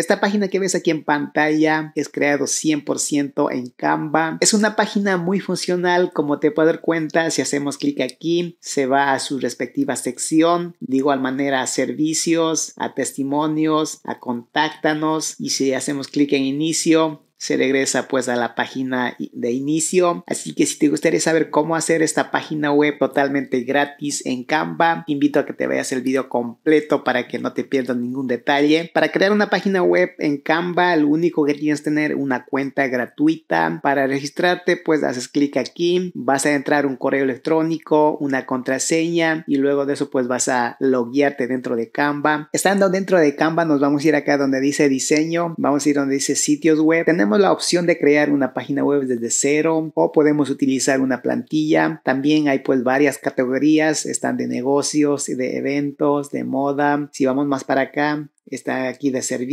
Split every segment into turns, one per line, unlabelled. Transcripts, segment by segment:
Esta página que ves aquí en pantalla es creado 100% en Canva. Es una página muy funcional, como te puedes dar cuenta, si hacemos clic aquí, se va a su respectiva sección, de igual manera a servicios, a testimonios, a contáctanos y si hacemos clic en inicio, se regresa pues a la página de inicio. Así que si te gustaría saber cómo hacer esta página web totalmente gratis en Canva, invito a que te veas el video completo para que no te pierdas ningún detalle. Para crear una página web en Canva, lo único que tienes que tener una cuenta gratuita. Para registrarte, pues haces clic aquí, vas a entrar un correo electrónico, una contraseña y luego de eso pues vas a loguearte dentro de Canva. Estando dentro de Canva nos vamos a ir acá donde dice diseño, vamos a ir donde dice sitios web. Tenemos la opción de crear una página web desde cero o podemos utilizar una plantilla. También hay pues varias categorías, están de negocios, de eventos, de moda. Si vamos más para acá, está aquí de servicios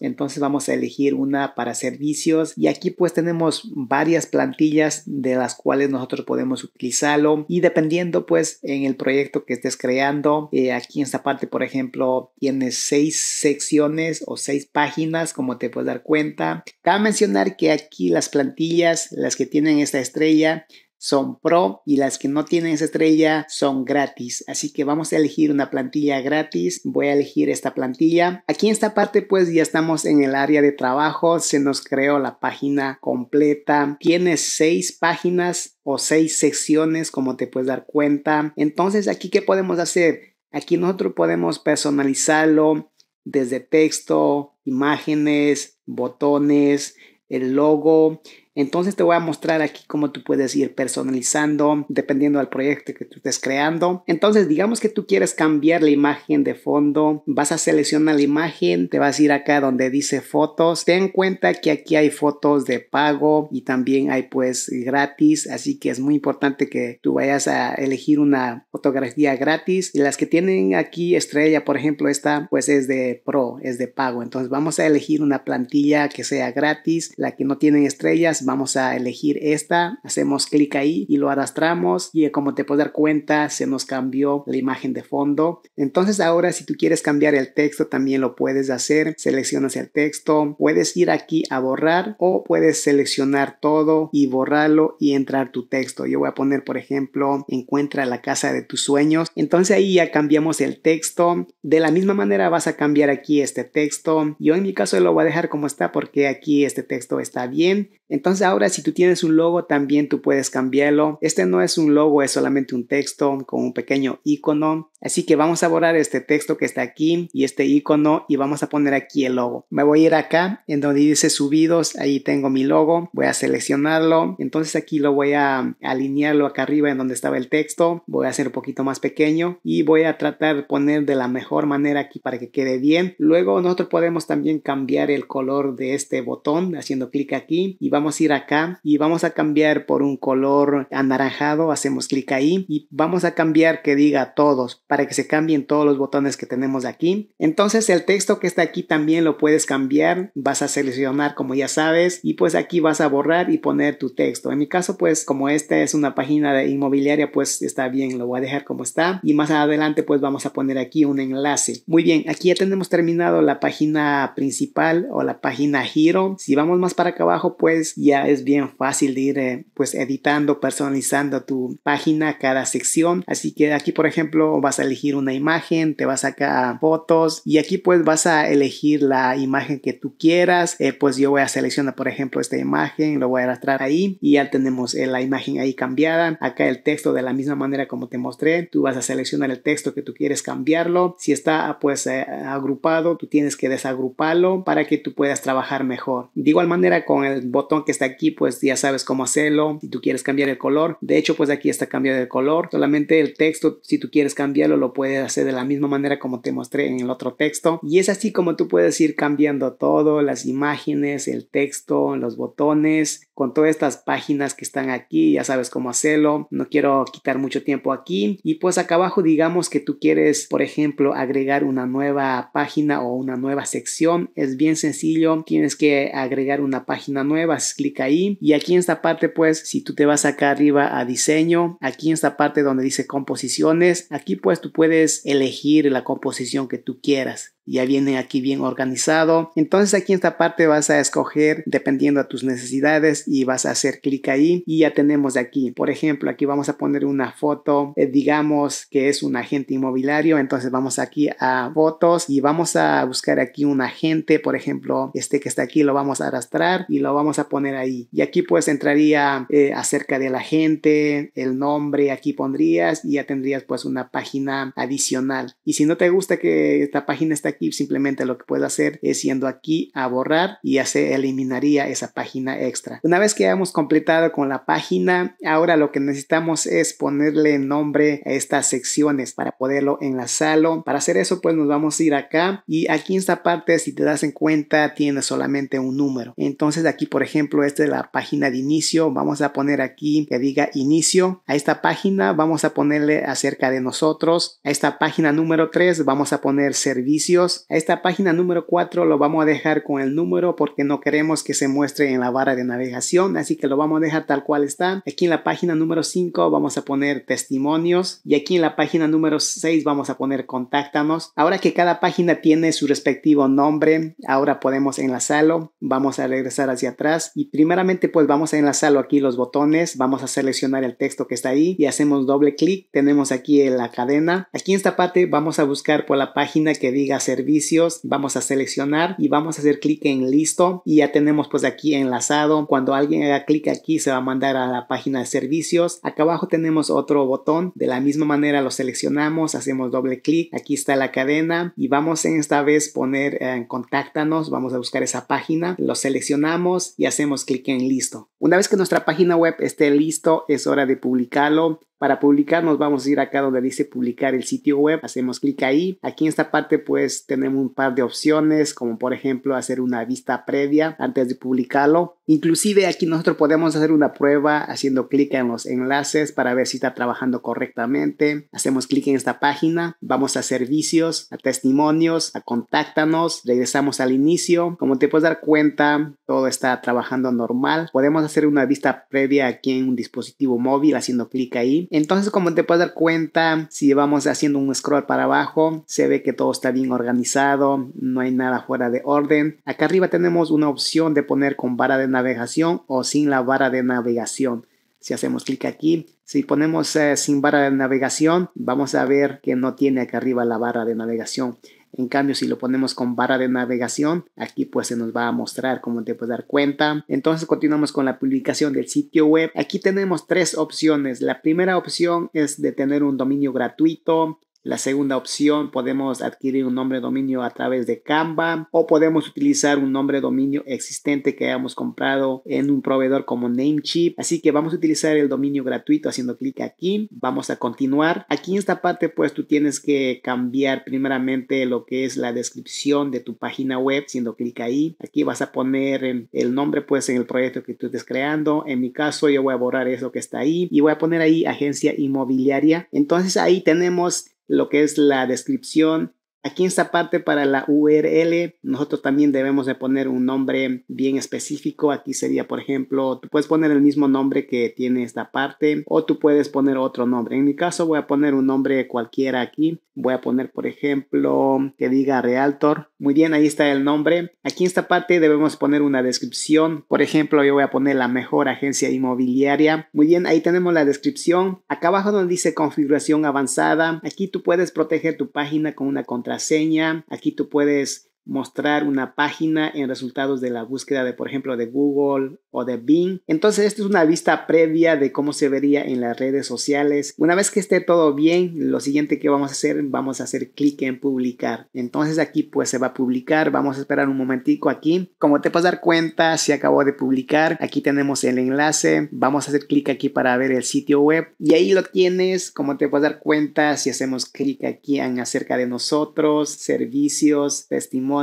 entonces vamos a elegir una para servicios. Y aquí pues tenemos varias plantillas de las cuales nosotros podemos utilizarlo. Y dependiendo pues en el proyecto que estés creando eh, aquí en esta parte por ejemplo tienes seis secciones o seis páginas como te puedes dar cuenta. Cabe mencionar que aquí las plantillas las que tienen esta estrella son pro y las que no tienen esa estrella son gratis. Así que vamos a elegir una plantilla gratis. Voy a elegir esta plantilla. Aquí en esta parte pues ya estamos en el área de trabajo. Se nos creó la página completa. Tiene seis páginas o seis secciones como te puedes dar cuenta. Entonces aquí qué podemos hacer? Aquí nosotros podemos personalizarlo desde texto, imágenes, botones, el logo entonces te voy a mostrar aquí cómo tú puedes ir personalizando dependiendo del proyecto que tú estés creando. Entonces digamos que tú quieres cambiar la imagen de fondo, vas a seleccionar la imagen, te vas a ir acá donde dice fotos. Ten en cuenta que aquí hay fotos de pago y también hay pues gratis, así que es muy importante que tú vayas a elegir una fotografía gratis. Y las que tienen aquí estrella, por ejemplo, esta pues es de pro, es de pago. Entonces vamos a elegir una plantilla que sea gratis, la que no tienen estrellas vamos a elegir esta, hacemos clic ahí y lo arrastramos y como te puedes dar cuenta se nos cambió la imagen de fondo. Entonces ahora si tú quieres cambiar el texto también lo puedes hacer, seleccionas el texto, puedes ir aquí a borrar o puedes seleccionar todo y borrarlo y entrar tu texto. Yo voy a poner por ejemplo encuentra la casa de tus sueños. Entonces ahí ya cambiamos el texto. De la misma manera vas a cambiar aquí este texto. Yo en mi caso lo voy a dejar como está porque aquí este texto está bien. Entonces ahora si tú tienes un logo también tú puedes cambiarlo. Este no es un logo, es solamente un texto con un pequeño icono. Así que vamos a borrar este texto que está aquí y este icono y vamos a poner aquí el logo. Me voy a ir acá en donde dice subidos, ahí tengo mi logo. Voy a seleccionarlo. Entonces aquí lo voy a alinearlo acá arriba en donde estaba el texto. Voy a hacer un poquito más pequeño y voy a tratar de poner de la mejor manera aquí para que quede bien. Luego nosotros podemos también cambiar el color de este botón haciendo clic aquí y vamos a ir acá y vamos a cambiar por un color anaranjado, hacemos clic ahí y vamos a cambiar que diga todos para que se cambien todos los botones que tenemos aquí. Entonces el texto que está aquí también lo puedes cambiar, vas a seleccionar como ya sabes y pues aquí vas a borrar y poner tu texto. En mi caso pues como esta es una página de inmobiliaria pues está bien, lo voy a dejar como está y más adelante pues vamos a poner aquí un enlace. Muy bien, aquí ya tenemos terminado la página principal o la página giro. Si vamos más para acá abajo pues ya es bien fácil de ir eh, pues editando, personalizando tu página, cada sección. Así que aquí por ejemplo vas a elegir una imagen, te vas acá a fotos y aquí pues vas a elegir la imagen que tú quieras. Eh, pues yo voy a seleccionar por ejemplo esta imagen, lo voy a arrastrar ahí y ya tenemos eh, la imagen ahí cambiada. Acá el texto de la misma manera como te mostré, tú vas a seleccionar el texto que tú quieres cambiarlo. Si está pues agrupado, tú tienes que desagruparlo para que tú puedas trabajar mejor. De igual manera con el botón que está aquí, pues ya sabes cómo hacerlo. Si tú quieres cambiar el color, de hecho, pues aquí está cambiado el color. Solamente el texto, si tú quieres cambiarlo, lo puedes hacer de la misma manera como te mostré en el otro texto. Y es así como tú puedes ir cambiando todo, las imágenes, el texto, los botones, con todas estas páginas que están aquí. Ya sabes cómo hacerlo. No quiero quitar mucho tiempo aquí. Y pues acá abajo, digamos que tú quieres, por ejemplo, agregar una nueva página o una nueva sección. Es bien sencillo. Tienes que agregar una página nueva clic ahí y aquí en esta parte pues si tú te vas acá arriba a diseño, aquí en esta parte donde dice composiciones, aquí pues tú puedes elegir la composición que tú quieras. Ya viene aquí bien organizado. Entonces aquí en esta parte vas a escoger dependiendo a tus necesidades y vas a hacer clic ahí y ya tenemos aquí. Por ejemplo, aquí vamos a poner una foto, eh, digamos que es un agente inmobiliario, entonces vamos aquí a fotos y vamos a buscar aquí un agente, por ejemplo, este que está aquí lo vamos a arrastrar y lo vamos a poner ahí. Y aquí pues entraría eh, acerca del agente, el nombre, aquí pondrías y ya tendrías pues una página adicional. Y si no te gusta que esta página está aquí, simplemente lo que puedes hacer es yendo aquí a borrar y ya se eliminaría esa página extra. Una vez que hayamos completado con la página, ahora lo que necesitamos es ponerle nombre a estas secciones para poderlo enlazarlo. Para hacer eso, pues nos vamos a ir acá y aquí en esta parte, si te das en cuenta, tiene solamente un número. Entonces aquí, por ejemplo, esta es la página de inicio. Vamos a poner aquí que diga inicio. A esta página vamos a ponerle acerca de nosotros. A esta página número 3 vamos a poner servicios. A esta página número 4 lo vamos a dejar con el número porque no queremos que se muestre en la barra de navegación. Así que lo vamos a dejar tal cual está. Aquí en la página número 5 vamos a poner testimonios. Y aquí en la página número 6 vamos a poner contáctanos. Ahora que cada página tiene su respectivo nombre, ahora podemos enlazarlo. Vamos a regresar hacia atrás y primeramente pues vamos a enlazarlo aquí los botones. Vamos a seleccionar el texto que está ahí y hacemos doble clic. Tenemos aquí la cadena. Aquí en esta parte vamos a buscar por la página que diga servicios. Vamos a seleccionar y vamos a hacer clic en listo y ya tenemos pues aquí enlazado. Cuando alguien haga clic aquí se va a mandar a la página de servicios. Acá abajo tenemos otro botón. De la misma manera lo seleccionamos, hacemos doble clic. Aquí está la cadena y vamos en esta vez poner en contáctanos. Vamos a buscar esa página. Lo seleccionamos y hacemos clic en listo. Una vez que nuestra página web esté listo, es hora de publicarlo. Para publicar nos vamos a ir acá donde dice publicar el sitio web, hacemos clic ahí. Aquí en esta parte pues tenemos un par de opciones como por ejemplo hacer una vista previa antes de publicarlo. Inclusive aquí nosotros podemos hacer una prueba haciendo clic en los enlaces para ver si está trabajando correctamente. Hacemos clic en esta página, vamos a servicios, a testimonios, a contáctanos, regresamos al inicio. Como te puedes dar cuenta, todo está trabajando normal. Podemos hacer una vista previa aquí en un dispositivo móvil haciendo clic ahí entonces, como te puedes dar cuenta, si vamos haciendo un scroll para abajo, se ve que todo está bien organizado, no hay nada fuera de orden. Acá arriba tenemos una opción de poner con vara de navegación o sin la vara de navegación. Si hacemos clic aquí, si ponemos eh, sin barra de navegación, vamos a ver que no tiene acá arriba la barra de navegación. En cambio, si lo ponemos con barra de navegación, aquí pues se nos va a mostrar como te puedes dar cuenta. Entonces continuamos con la publicación del sitio web. Aquí tenemos tres opciones. La primera opción es de tener un dominio gratuito. La segunda opción, podemos adquirir un nombre de dominio a través de Canva o podemos utilizar un nombre de dominio existente que hayamos comprado en un proveedor como Namecheap. Así que vamos a utilizar el dominio gratuito haciendo clic aquí. Vamos a continuar. Aquí en esta parte, pues tú tienes que cambiar primeramente lo que es la descripción de tu página web haciendo clic ahí. Aquí vas a poner el nombre, pues en el proyecto que tú estés creando. En mi caso, yo voy a borrar eso que está ahí y voy a poner ahí agencia inmobiliaria. Entonces ahí tenemos lo que es la descripción Aquí en esta parte para la URL, nosotros también debemos de poner un nombre bien específico. Aquí sería, por ejemplo, tú puedes poner el mismo nombre que tiene esta parte o tú puedes poner otro nombre. En mi caso voy a poner un nombre cualquiera aquí. Voy a poner, por ejemplo, que diga Realtor. Muy bien, ahí está el nombre. Aquí en esta parte debemos poner una descripción. Por ejemplo, yo voy a poner la mejor agencia inmobiliaria. Muy bien, ahí tenemos la descripción. Acá abajo donde dice configuración avanzada. Aquí tú puedes proteger tu página con una contra seña Aquí tú puedes mostrar una página en resultados de la búsqueda de, por ejemplo, de Google o de Bing. Entonces, esto es una vista previa de cómo se vería en las redes sociales. Una vez que esté todo bien, lo siguiente que vamos a hacer, vamos a hacer clic en publicar. Entonces, aquí pues se va a publicar. Vamos a esperar un momentico aquí. Como te puedes dar cuenta, se acabó de publicar. Aquí tenemos el enlace. Vamos a hacer clic aquí para ver el sitio web. Y ahí lo tienes. Como te puedes dar cuenta, si hacemos clic aquí en acerca de nosotros, servicios, testimonios,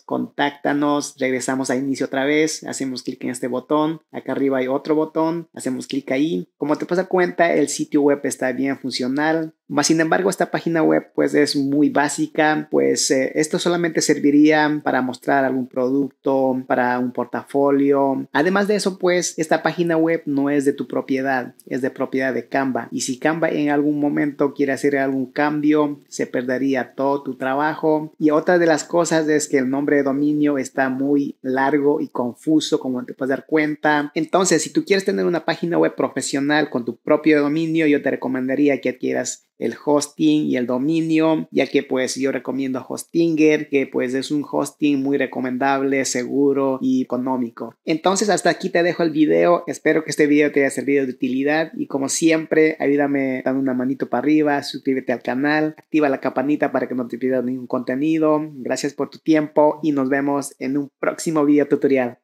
contáctanos, regresamos a inicio otra vez, hacemos clic en este botón, acá arriba hay otro botón, hacemos clic ahí. Como te pasa cuenta, el sitio web está bien funcional, Más sin embargo, esta página web pues es muy básica, pues eh, esto solamente serviría para mostrar algún producto, para un portafolio. Además de eso, pues esta página web no es de tu propiedad, es de propiedad de Canva. Y si Canva en algún momento quiere hacer algún cambio, se perdería todo tu trabajo. Y otra de las cosas es que el nombre de dominio está muy largo y confuso, como te puedes dar cuenta. Entonces, si tú quieres tener una página web profesional con tu propio dominio, yo te recomendaría que adquieras el hosting y el dominio, ya que pues yo recomiendo Hostinger, que pues es un hosting muy recomendable, seguro y económico. Entonces hasta aquí te dejo el video, espero que este video te haya servido de utilidad y como siempre ayúdame dando una manito para arriba, suscríbete al canal, activa la campanita para que no te pierdas ningún contenido, gracias por tu tiempo y nos vemos en un próximo video tutorial.